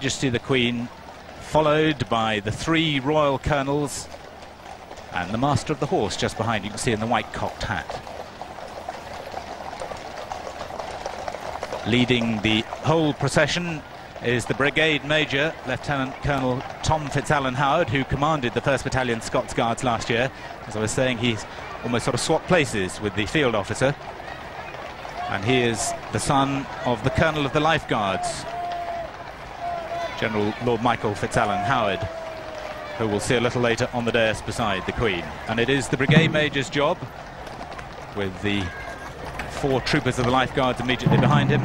Majesty the Queen, followed by the three royal colonels and the Master of the Horse just behind, you can see in the white cocked hat. Leading the whole procession is the Brigade Major, Lieutenant Colonel Tom Fitzalan Howard, who commanded the 1st Battalion Scots Guards last year. As I was saying, he's almost sort of swapped places with the field officer. And he is the son of the Colonel of the Life Guards, General Lord Michael Fitzalan Howard, who we'll see a little later on the dais beside the Queen. And it is the Brigade Major's job, with the four troopers of the Life Guards immediately behind him,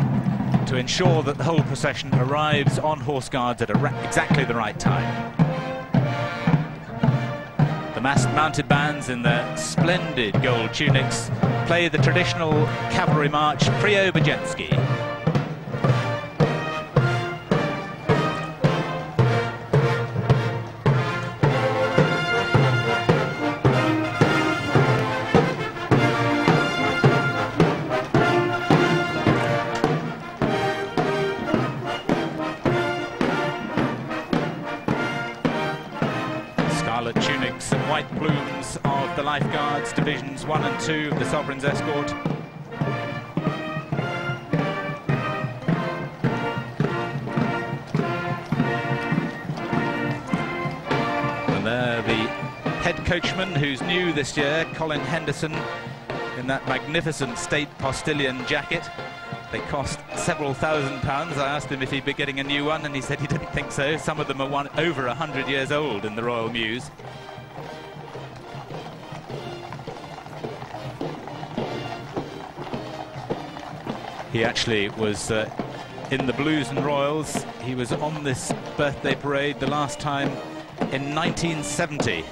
to ensure that the whole procession arrives on Horse Guards at exactly the right time. The massed mounted bands in their splendid gold tunics play the traditional cavalry march scarlet plumes of the lifeguards, Divisions 1 and 2 of the Sovereign's Escort. And there the head coachman who's new this year, Colin Henderson, in that magnificent state postilion jacket. They cost several thousand pounds. I asked him if he'd be getting a new one, and he said he didn't think so. Some of them are one over a hundred years old in the Royal Mews. He actually was uh, in the Blues and Royals. He was on this birthday parade the last time in 1970.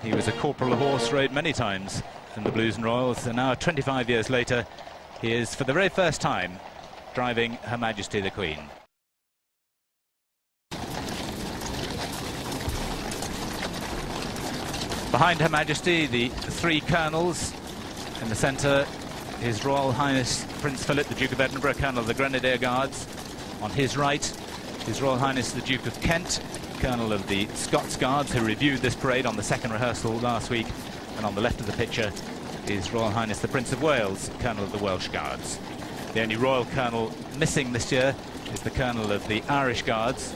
He was a corporal of horse, rode many times in the Blues and Royals, and now 25 years later, he is, for the very first time, driving Her Majesty the Queen. Behind Her Majesty, the three colonels. In the centre, His Royal Highness Prince Philip, the Duke of Edinburgh, Colonel of the Grenadier Guards. On his right, His Royal Highness the Duke of Kent, Colonel of the Scots Guards, who reviewed this parade on the second rehearsal last week. And on the left of the picture, his Royal Highness the Prince of Wales, Colonel of the Welsh Guards. The only Royal Colonel missing this year is the Colonel of the Irish Guards,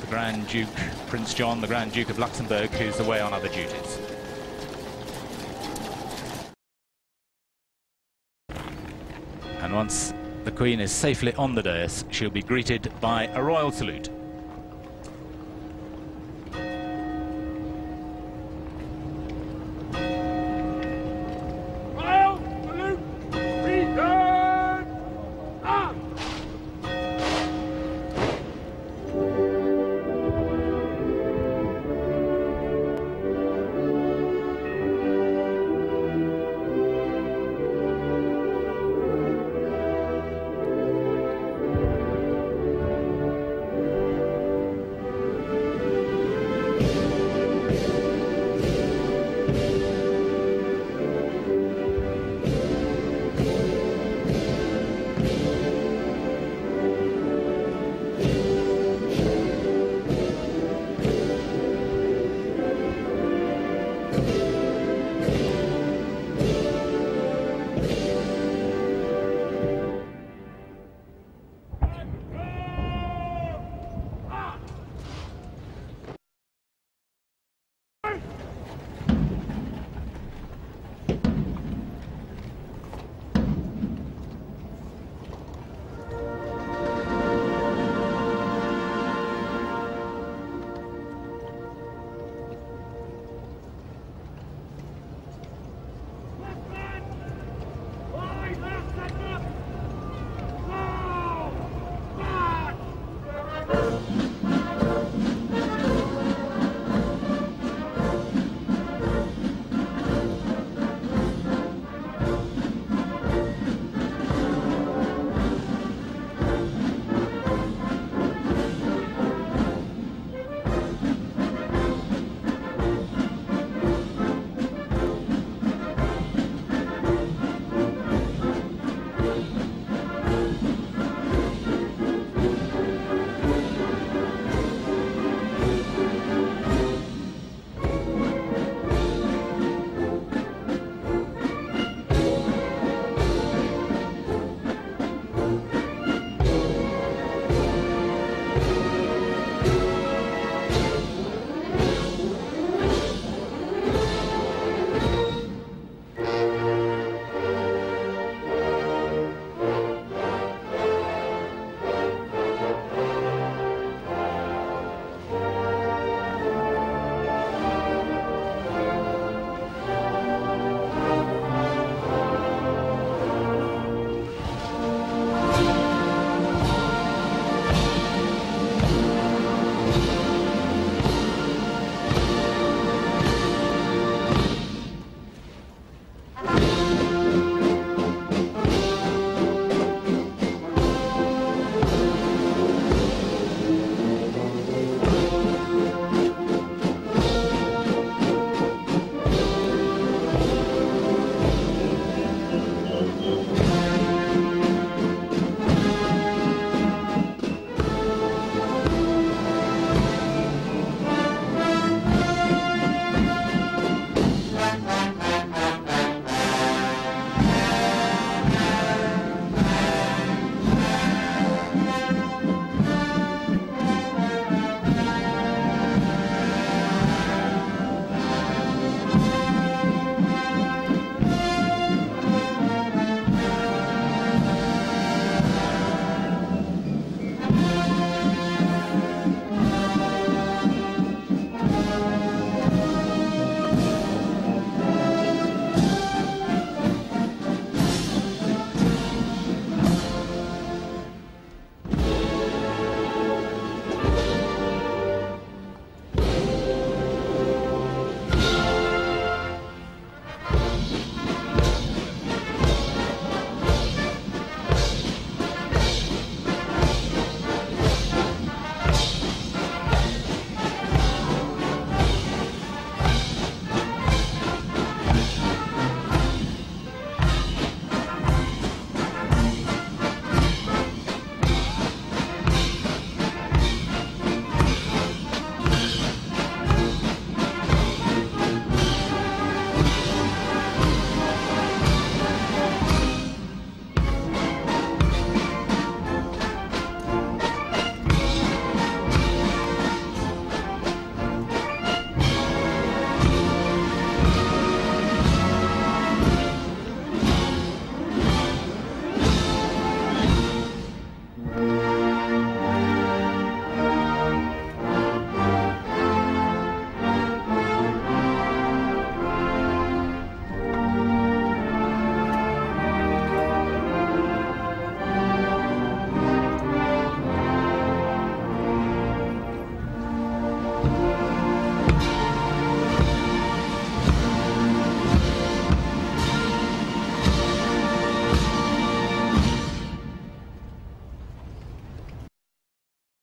the Grand Duke Prince John, the Grand Duke of Luxembourg, who's away on other duties. And once the Queen is safely on the dais, she'll be greeted by a royal salute.